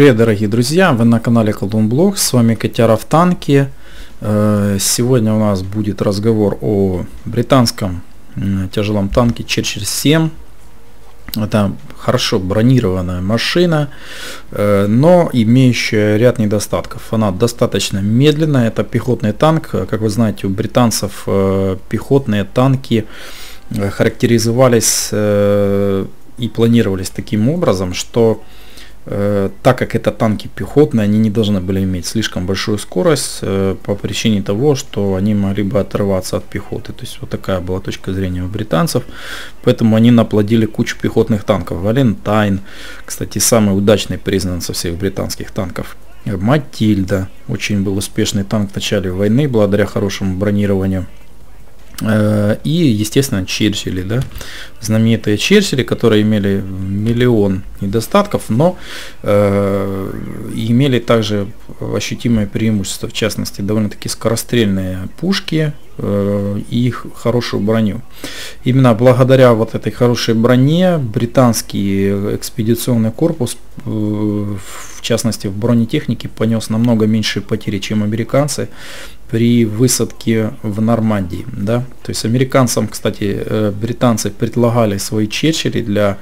Привет, дорогие друзья! Вы на канале Колдун Блог, с вами Котяра в танке. Э, сегодня у нас будет разговор о британском тяжелом танке Черчилль 7. Это хорошо бронированная машина, э, но имеющая ряд недостатков. Она достаточно медленная, это пехотный танк. Как вы знаете, у британцев э, пехотные танки характеризовались и планировались таким образом, что так как это танки пехотные, они не должны были иметь слишком большую скорость э, по причине того, что они могли бы отрываться от пехоты. То есть вот такая была точка зрения у британцев. Поэтому они наплодили кучу пехотных танков. Валентайн, кстати, самый удачный признан со всех британских танков. Матильда, очень был успешный танк в начале войны, благодаря хорошему бронированию. Э, и, естественно, Черчилли, да, знаменитые Черчилли, которые имели миллион недостатков, но э, имели также ощутимое преимущество, в частности, довольно-таки скорострельные пушки э, и хорошую броню. Именно благодаря вот этой хорошей броне британский экспедиционный корпус, э, частности в бронетехнике, понес намного меньшие потери, чем американцы, при высадке в Нормандии. Да? То есть американцам, кстати, э, британцы предлагали свои Черчилли для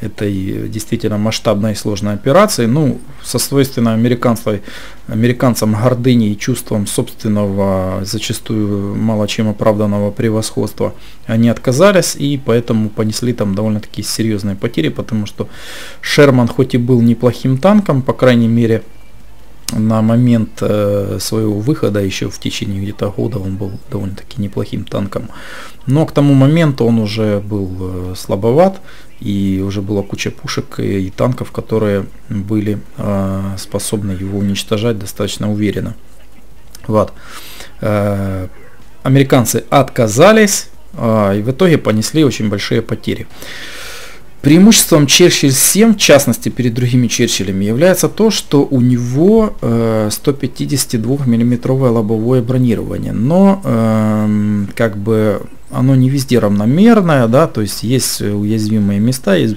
этой действительно масштабной и сложной операции. Ну, со свойственной американцам, американцам гордыни и чувством собственного, зачастую мало чем оправданного превосходства, они отказались и поэтому понесли там довольно-таки серьезные потери, потому что Шерман хоть и был неплохим танком, по крайней мере, на момент э, своего выхода, еще в течение где-то года, он был довольно-таки неплохим танком. Но к тому моменту он уже был э, слабоват, и уже была куча пушек и, танков, которые были э, способны его уничтожать достаточно уверенно. Вот. Американцы отказались, и в итоге понесли очень большие потери. Преимуществом Черчилль 7, в частности перед другими Черчиллями, является то, что у него э, 152 миллиметровое лобовое бронирование, но э, как бы оно не везде равномерное, да, то есть есть уязвимые места, есть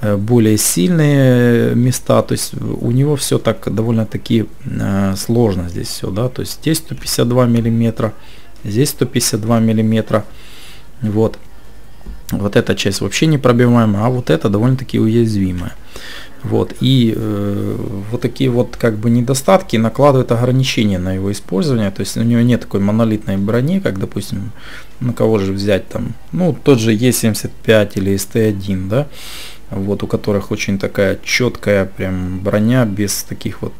э, более сильные места, то есть у него все так довольно-таки э, сложно здесь все, да, то есть здесь 152 миллиметра, здесь 152 миллиметра, вот. Вот эта часть вообще непробиваемая, а вот это довольно-таки уязвимая. Вот, и э, вот такие вот как бы недостатки накладывают ограничения на его использование, то есть у него нет такой монолитной брони, как, допустим, на кого же взять там, ну, тот же Е75 или СТ1, да, вот, у которых очень такая четкая прям броня, без таких вот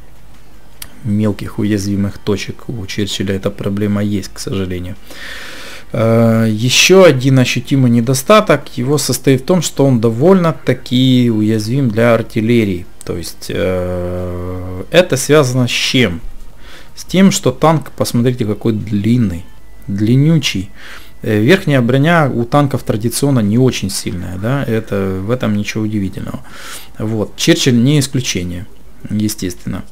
мелких уязвимых точек. У Черчилля эта проблема есть, к сожалению. Э, Еще один ощутимый недостаток его состоит в том, что он довольно-таки уязвим для артиллерии. То есть э, это связано с чем? С тем, что танк, посмотрите, какой длинный, длиннючий. Э, верхняя броня у танков традиционно не очень сильная, да, это в этом ничего удивительного. Вот, Черчилль не исключение, естественно.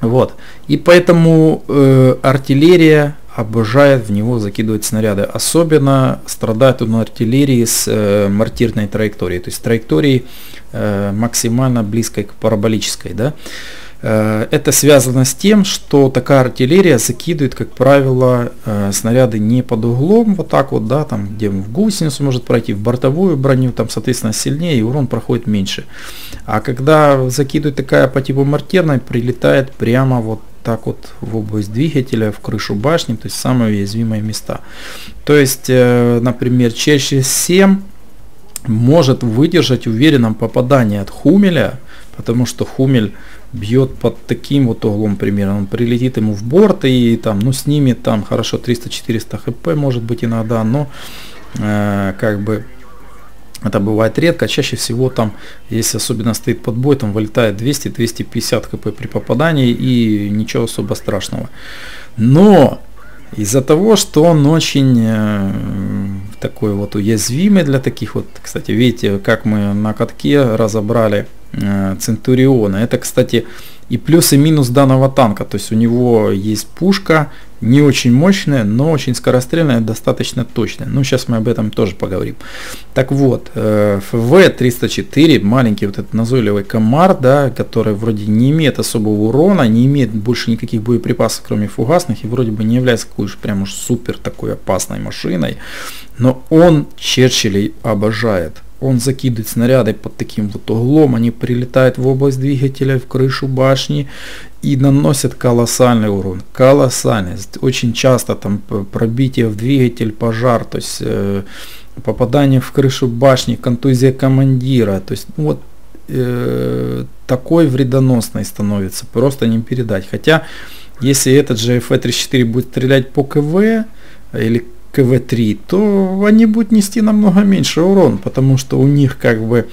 Вот, и поэтому э, артиллерия обожает в него закидывать снаряды. Особенно страдает он артиллерии с э, мортирной траекторией, то есть траекторией э, максимально близкой к параболической. Да? Э, это связано с тем, что такая артиллерия закидывает, как правило, э, снаряды не под углом, вот так вот, да, там, где в гусеницу может пройти, в бортовую броню, там, соответственно, сильнее, и урон проходит меньше. А когда закидывает такая по типу мортирной, прилетает прямо вот так вот в область двигателя, в крышу башни, то есть самые уязвимые места. То есть, э, например, чаще 7 может выдержать уверенном попадание от Хумеля, потому что Хумель бьет под таким вот углом примерно, он прилетит ему в борт и там, ну, снимет там хорошо 300-400 хп может быть иногда, но э, как бы это бывает редко, чаще всего там, если особенно стоит под бой, там вылетает 200-250 хп при попадании и ничего особо страшного. Но из-за того, что он очень э, такой вот уязвимый для таких вот, кстати, видите, как мы на катке разобрали Центуриона. Это, кстати, и плюс и минус данного танка. То есть у него есть пушка, не очень мощная, но очень скорострельная, достаточно точная. Ну, сейчас мы об этом тоже поговорим. Так вот, ФВ-304, маленький вот этот назойливый комар, да, который вроде не имеет особого урона, не имеет больше никаких боеприпасов, кроме фугасных, и вроде бы не является какой уж прям уж супер такой опасной машиной, но он Черчиллей обожает он закидывает снаряды под таким вот углом, они прилетают в область двигателя, в крышу башни и наносят колоссальный урон. Колоссальный. Очень часто там пробитие в двигатель, пожар, то есть э, попадание в крышу башни, контузия командира. То есть ну, вот э, такой вредоносный становится, просто не передать. Хотя, если этот же FE-34 будет стрелять по КВ или КВ-3, то они будут нести намного меньше урон, потому что у них как бы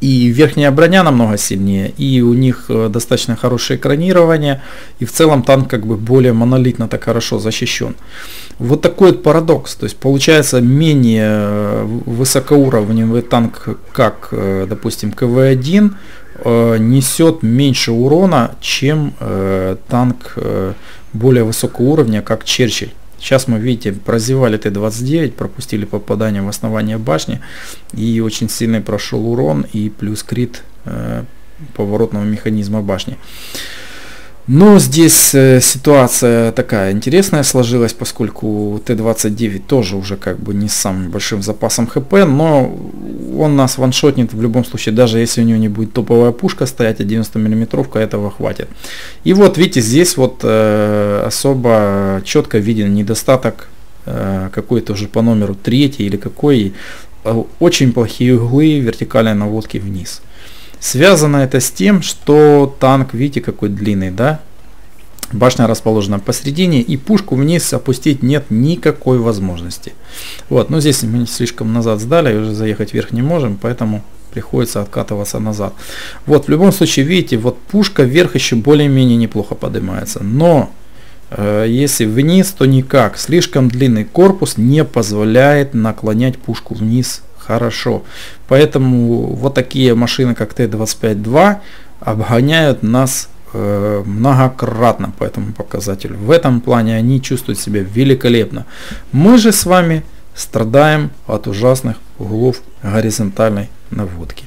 и верхняя броня намного сильнее, и у них э, достаточно хорошее экранирование, и в целом танк как бы более монолитно так хорошо защищен. Вот такой вот парадокс, то есть получается менее э, высокоуровневый танк, как, э, допустим, КВ-1, несет меньше урона, чем танк более высокого уровня, как Черчилль. Сейчас мы, видите, прозевали Т-29, пропустили попадание в основание башни и очень сильный прошел урон и плюс крит э, поворотного механизма башни. Но здесь э, ситуация такая интересная сложилась, поскольку Т-29 тоже уже как бы не с самым большим запасом ХП, но он нас ваншотнет в любом случае, даже если у него не будет топовая пушка стоять, а 90 миллиметровка этого хватит. И вот видите, здесь вот э, особо четко виден недостаток э, какой-то уже по номеру третий или какой, э, очень плохие углы вертикальной наводки вниз. Связано это с тем, что танк, видите, какой длинный, да? Башня расположена посередине, и пушку вниз опустить нет никакой возможности. Вот, но здесь мы слишком назад сдали, уже заехать вверх не можем, поэтому приходится откатываться назад. Вот, в любом случае, видите, вот пушка вверх еще более-менее неплохо поднимается. Но э, если вниз, то никак. Слишком длинный корпус не позволяет наклонять пушку вниз хорошо. Поэтому вот такие машины, как Т-25-2, обгоняют нас многократно по этому показателю. В этом плане они чувствуют себя великолепно. Мы же с вами страдаем от ужасных углов горизонтальной наводки.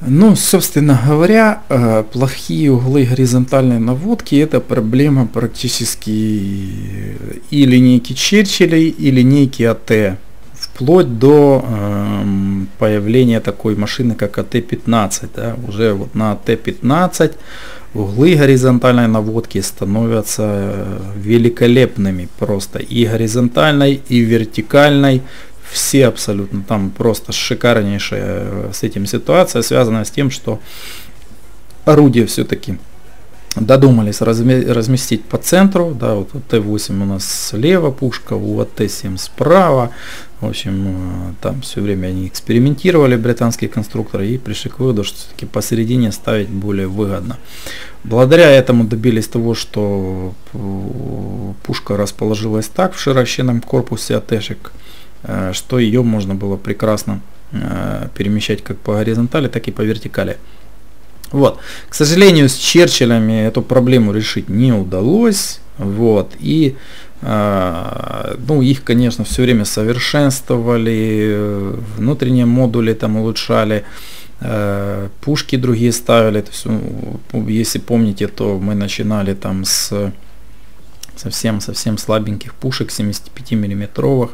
Ну, собственно говоря, э, плохие углы горизонтальной наводки это проблема практически и линейки Черчиллей, и линейки АТ вплоть до э, появления такой машины, как АТ-15. Да, уже вот на АТ-15 углы горизонтальной наводки становятся э, великолепными просто и горизонтальной, и вертикальной. Все абсолютно там просто шикарнейшая э, с этим ситуация, связанная с тем, что орудие все-таки додумались разместить по центру, да, вот Т8 у нас слева пушка, у АТ7 справа, в общем, э, там все время они экспериментировали, британские конструкторы, и пришли к выводу, что все-таки посередине ставить более выгодно. Благодаря этому добились того, что э, пушка расположилась так в широченном корпусе АТшек, э, что ее можно было прекрасно перемещать как по горизонтали, так и по вертикали. Вот. К сожалению, с Черчиллями эту проблему решить не удалось. Вот. И э, ну, их, конечно, все время совершенствовали, внутренние модули там улучшали, э, пушки другие ставили. То есть, ну, если помните, то мы начинали там с совсем-совсем слабеньких пушек 75 миллиметровых,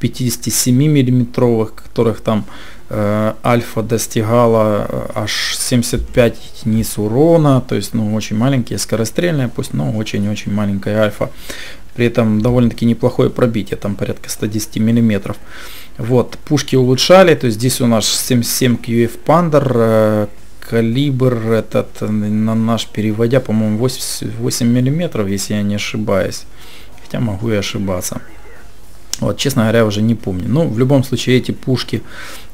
57 миллиметровых, которых там альфа достигала э, аж 75 единиц урона, то есть ну очень маленькие, скорострельные, пусть, но очень-очень маленькая альфа. При этом довольно-таки неплохое пробитие, там порядка 110 миллиметров. Вот, пушки улучшали, то есть здесь у нас 77 QF Panther, э, калибр этот на наш переводя, по-моему, 8, 8 миллиметров, если я не ошибаюсь. Хотя могу и ошибаться. Вот, честно говоря, уже не помню. Но в любом случае эти пушки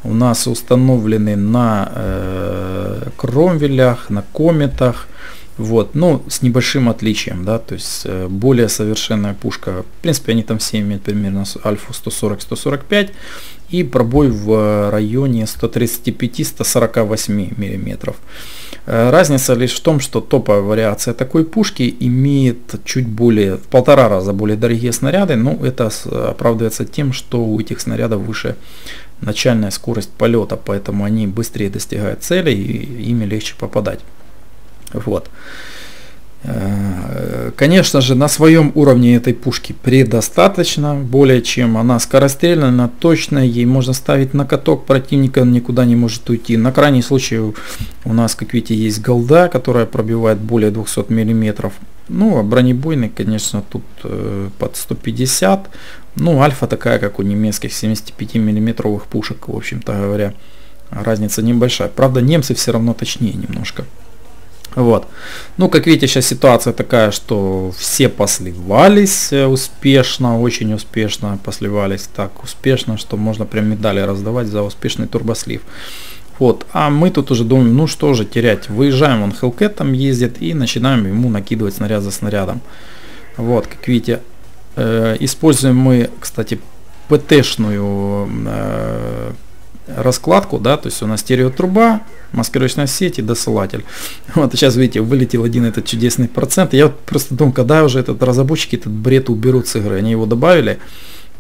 у нас установлены на э, кромвелях, на кометах. Вот, ну, с небольшим отличием, да, то есть э, более совершенная пушка, в принципе, они там все имеют примерно альфу 140-145 и пробой в районе 135-148 миллиметров. Э, разница лишь в том, что топовая вариация такой пушки имеет чуть более, в полтора раза более дорогие снаряды, но это оправдывается тем, что у этих снарядов выше начальная скорость полета, поэтому они быстрее достигают цели и ими легче попадать. Вот. Э, конечно же, на своем уровне этой пушки предостаточно, более чем она скорострельная, она точная, ей можно ставить на каток, противника никуда не может уйти. На крайний случай у нас, как видите, есть голда, которая пробивает более 200 мм. Ну, а бронебойный, конечно, тут э, под 150. Ну, альфа такая, как у немецких 75 миллиметровых пушек, в общем-то говоря. Разница небольшая. Правда, немцы все равно точнее немножко. Вот. Ну, как видите, сейчас ситуация такая, что все посливались э, успешно, очень успешно посливались так успешно, что можно прям медали раздавать за успешный турбослив. Вот, а мы тут уже думаем, ну что же терять, выезжаем, он Hellcat там ездит и начинаем ему накидывать снаряд за снарядом. Вот, как видите, э, используем мы, кстати, ПТ-шную э, раскладку, да, то есть у нас стереотруба, маскировочная сеть и досылатель. Вот сейчас, видите, вылетел один этот чудесный процент. Я вот просто думаю, когда уже этот разработчики этот бред уберут с игры. Они его добавили.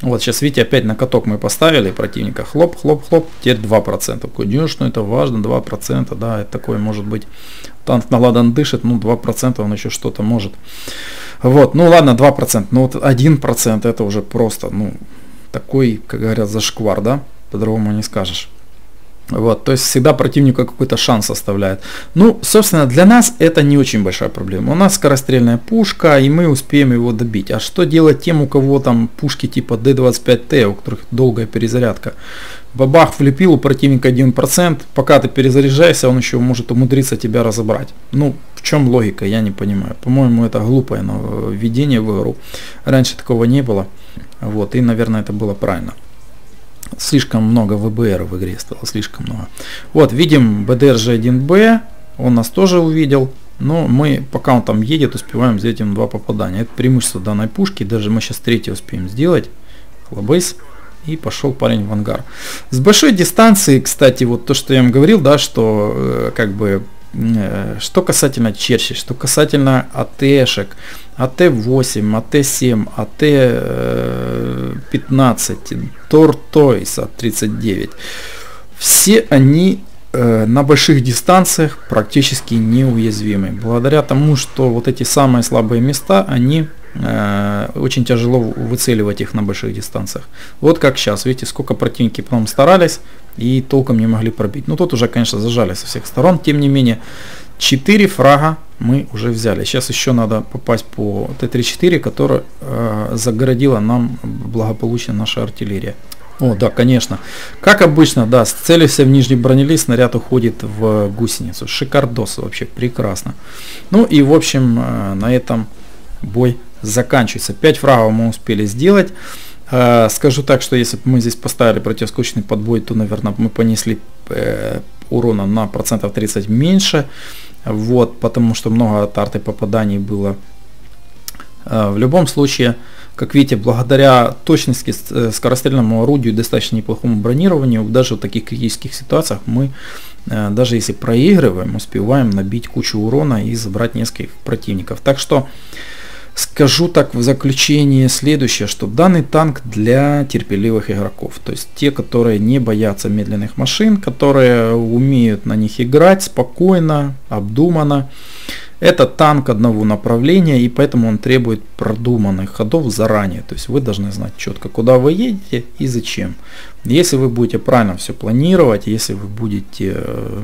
Вот сейчас, видите, опять на каток мы поставили противника. Хлоп, хлоп, хлоп. Теперь 2%. Конечно, это важно, 2%. Да, это такое может быть. Танк наладан дышит, ну 2% он еще что-то может. Вот, ну ладно, 2%. Ну вот 1% это уже просто, ну, такой, как говорят, зашквар, да? По-другому не скажешь. Вот, то есть всегда противнику какой-то шанс оставляет. Ну, собственно, для нас это не очень большая проблема. У нас скорострельная пушка, и мы успеем его добить. А что делать тем, у кого там пушки типа D25T, у которых долгая перезарядка? Бабах влепил у противника 1%, пока ты перезаряжаешься, он еще может умудриться тебя разобрать. Ну, в чем логика, я не понимаю. По-моему, это глупое введение в игру. Раньше такого не было. Вот, и, наверное, это было правильно слишком много ВБР в игре стало, слишком много. Вот, видим BDRG1B, он нас тоже увидел, но мы, пока он там едет, успеваем сделать ему два попадания. Это преимущество данной пушки, даже мы сейчас третье успеем сделать. Хлобейс. И пошел парень в ангар. С большой дистанции, кстати, вот то, что я вам говорил, да, что э, как бы Э, что касательно Черчи, что касательно АТшек, АТ-8, АТ-7, АТ-15, Тортойс АТ-39, все они э, на больших дистанциях практически неуязвимы. Благодаря тому, что вот эти самые слабые места, они э, очень тяжело выцеливать их на больших дистанциях. Вот как сейчас, видите, сколько противники потом старались, и толком не могли пробить. Ну тут уже, конечно, зажали со всех сторон. Тем не менее, 4 фрага мы уже взяли. Сейчас еще надо попасть по Т-34, которая э, загородила нам благополучно наша артиллерия. О, да, конечно. Как обычно, да, целишься в нижний бронелист, снаряд уходит в гусеницу. Шикардос вообще, прекрасно. Ну и, в общем, э, на этом бой заканчивается. 5 фрагов мы успели сделать. Э, скажу так, что если бы мы здесь поставили противоскочный подбой, то, наверное, мы понесли э, урона на процентов 30 меньше. Вот, потому что много от попаданий было. Э, в любом случае, как видите, благодаря точности скорострельному орудию и достаточно неплохому бронированию, даже в таких критических ситуациях мы, даже если проигрываем, успеваем набить кучу урона и забрать нескольких противников. Так что Скажу так в заключение следующее, что данный танк для терпеливых игроков, то есть те, которые не боятся медленных машин, которые умеют на них играть спокойно, обдуманно. Это танк одного направления, и поэтому он требует продуманных ходов заранее. То есть вы должны знать четко, куда вы едете и зачем. Если вы будете правильно все планировать, если вы будете э,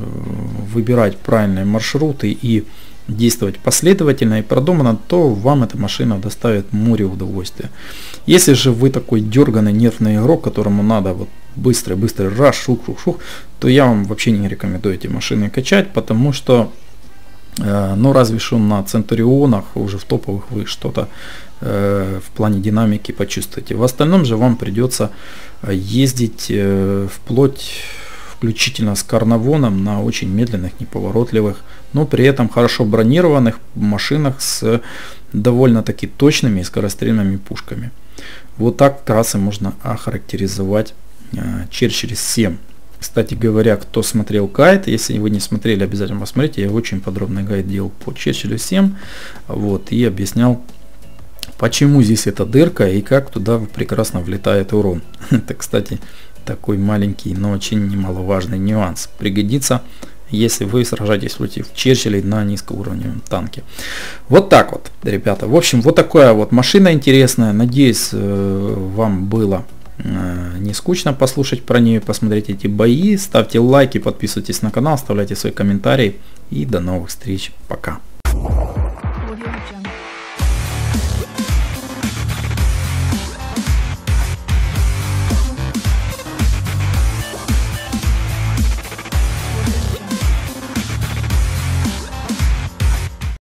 выбирать правильные маршруты и действовать последовательно и продуманно, то вам эта машина доставит море удовольствия. Если же вы такой дерганный нервный игрок, которому надо вот быстрый, быстрый раз, шух, шух, шух, то я вам вообще не рекомендую эти машины качать, потому что, э, ну разве что на Центурионах, уже в топовых вы что-то э, в плане динамики почувствуете. В остальном же вам придется э, ездить э, вплоть включительно с карнавоном на очень медленных, неповоротливых, но при этом хорошо бронированных машинах с довольно-таки точными и скорострельными пушками. Вот так трассы можно охарактеризовать э, Черчилль 7. Кстати говоря, кто смотрел гайд, если вы не смотрели, обязательно посмотрите. Я очень подробный гайд делал по Черчиллю 7. Вот, и объяснял, почему здесь эта дырка и как туда прекрасно влетает урон. Это, кстати, такой маленький, но очень немаловажный нюанс. Пригодится если вы сражаетесь против Черчиллей на низкоуровневом танке. Вот так вот, ребята. В общем, вот такая вот машина интересная. Надеюсь, э, вам было э, не скучно послушать про нее, посмотреть эти бои. Ставьте лайки, подписывайтесь на канал, оставляйте свои комментарии. И до новых встреч. Пока.